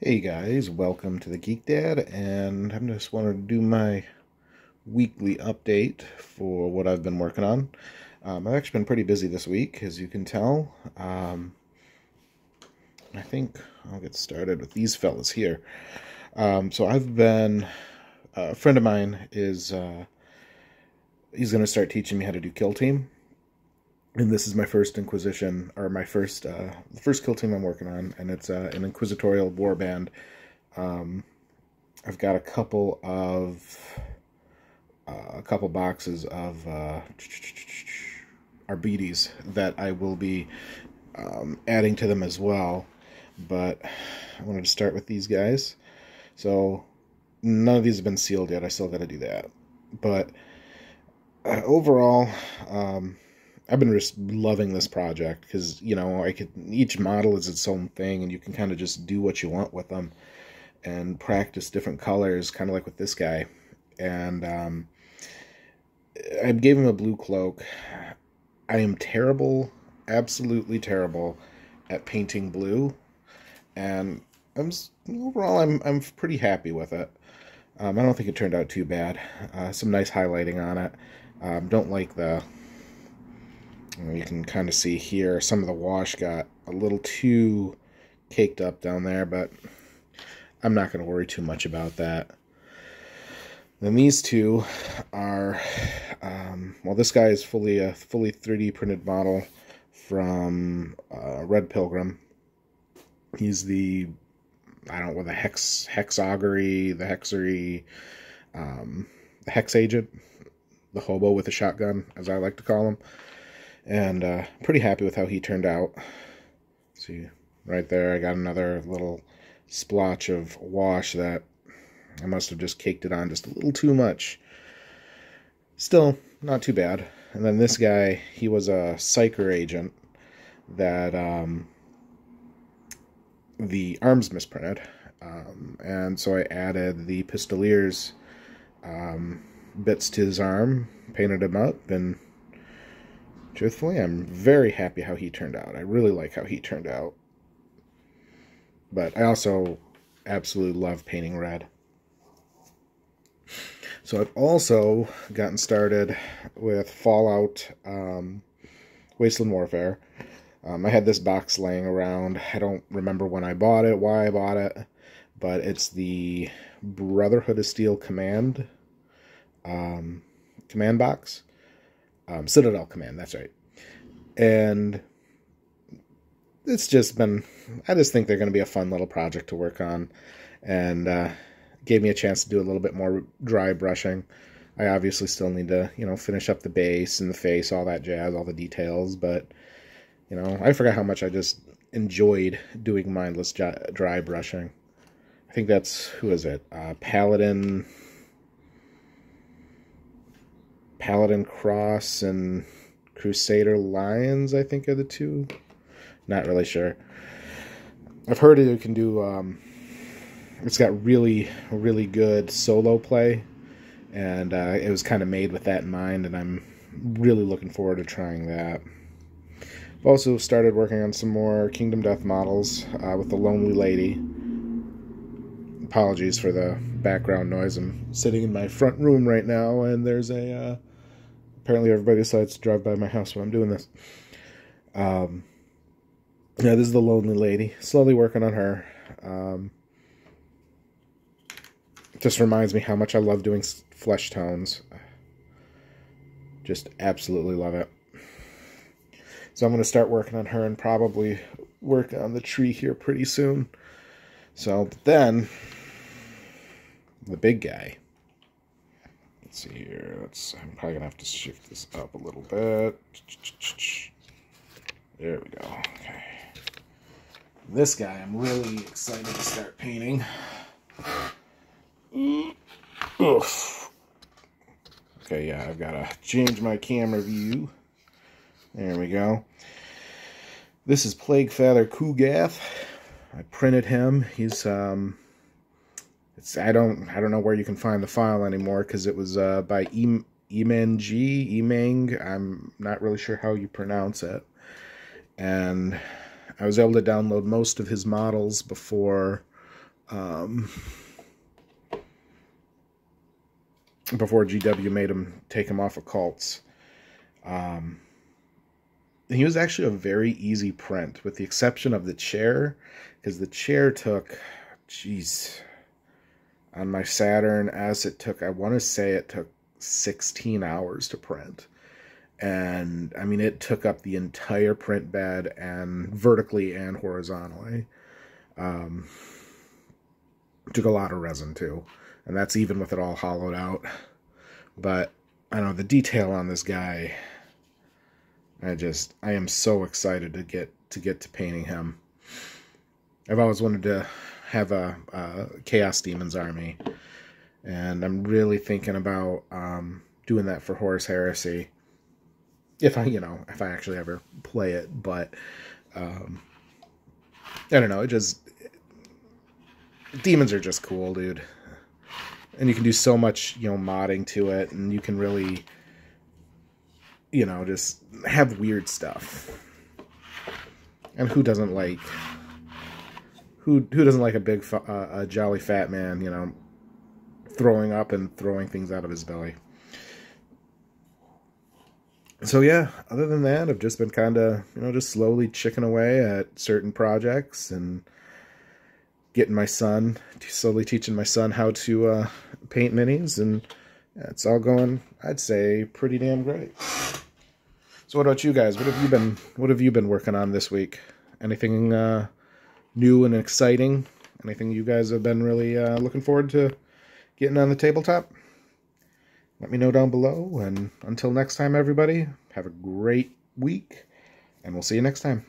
Hey guys, welcome to the Geek Dad, and I just wanted to do my weekly update for what I've been working on. Um, I've actually been pretty busy this week, as you can tell. Um, I think I'll get started with these fellas here. Um, so I've been, a friend of mine is, uh, he's going to start teaching me how to do Kill Team and this is my first Inquisition, or my first, uh, the first kill team I'm working on, and it's uh, an Inquisitorial warband. Um, I've got a couple of, uh, a couple boxes of uh, Arbites that I will be um, adding to them as well, but I wanted to start with these guys. So none of these have been sealed yet. I still got to do that, but uh, overall. Um, I've been just loving this project because you know I could each model is its own thing and you can kind of just do what you want with them and practice different colors kind of like with this guy. And um, I gave him a blue cloak. I am terrible absolutely terrible at painting blue. And I'm overall I'm I'm pretty happy with it. Um, I don't think it turned out too bad. Uh, some nice highlighting on it. Um, don't like the you can kind of see here some of the wash got a little too caked up down there, but I'm not going to worry too much about that. Then these two are, um, well, this guy is fully a fully 3D printed model from uh, Red Pilgrim. He's the, I don't know, the hex hexaugury, the hexery, um, the hex agent, the hobo with a shotgun, as I like to call him and uh, pretty happy with how he turned out. See, right there, I got another little splotch of wash that I must have just caked it on just a little too much. Still, not too bad. And then this guy, he was a psyker agent that um, the arms misprinted. Um, and so I added the pistoliers um, bits to his arm, painted him up, and Truthfully, I'm very happy how he turned out. I really like how he turned out. But I also absolutely love painting red. So I've also gotten started with Fallout um, Wasteland Warfare. Um, I had this box laying around. I don't remember when I bought it, why I bought it, but it's the Brotherhood of Steel Command um, command box. Um, Citadel Command, that's right. And it's just been, I just think they're going to be a fun little project to work on. And uh, gave me a chance to do a little bit more dry brushing. I obviously still need to, you know, finish up the base and the face, all that jazz, all the details. But, you know, I forgot how much I just enjoyed doing mindless dry brushing. I think that's, who is it? Uh, Paladin Paladin Cross and Crusader Lyons, I think, are the two. Not really sure. I've heard it can do. Um, it's got really, really good solo play, and uh, it was kind of made with that in mind, and I'm really looking forward to trying that. I've also started working on some more Kingdom Death models uh, with the Lonely Lady. Apologies for the background noise. I'm sitting in my front room right now, and there's a uh, apparently everybody decides to drive by my house while I'm doing this. Um, yeah, this is the lonely lady. Slowly working on her. Um, just reminds me how much I love doing flesh tones. Just absolutely love it. So I'm going to start working on her and probably work on the tree here pretty soon. So then, the big guy. Let's see here. Let's. I'm probably gonna have to shift this up a little bit. There we go. Okay. This guy, I'm really excited to start painting. Oof. Okay, yeah, I've got to change my camera view. There we go. This is Plague Father Ku'gath. I printed him. He's um, it's I don't I don't know where you can find the file anymore because it was uh, by Emang Emang. I'm not really sure how you pronounce it, and I was able to download most of his models before Um, before GW made him take him off of cults. Um, he was actually a very easy print, with the exception of the chair, because the chair took, jeez, on my Saturn, as it took, I want to say it took 16 hours to print. And I mean, it took up the entire print bed and vertically and horizontally. Um, took a lot of resin too, and that's even with it all hollowed out. But I know the detail on this guy. I just I am so excited to get to get to painting him. I've always wanted to have a, a Chaos Demons army, and I'm really thinking about um, doing that for Horus Heresy. If I, you know, if I actually ever play it, but um, I don't know. It just demons are just cool, dude. And you can do so much, you know, modding to it, and you can really, you know, just have weird stuff. And who doesn't like who who doesn't like a big uh, a jolly fat man, you know, throwing up and throwing things out of his belly. So yeah, other than that, I've just been kind of, you know, just slowly chicken away at certain projects and getting my son, slowly teaching my son how to uh, paint minis, and yeah, it's all going, I'd say, pretty damn great. So, what about you guys? What have you been What have you been working on this week? Anything uh, new and exciting? Anything you guys have been really uh, looking forward to getting on the tabletop? Let me know down below. And until next time, everybody, have a great week, and we'll see you next time.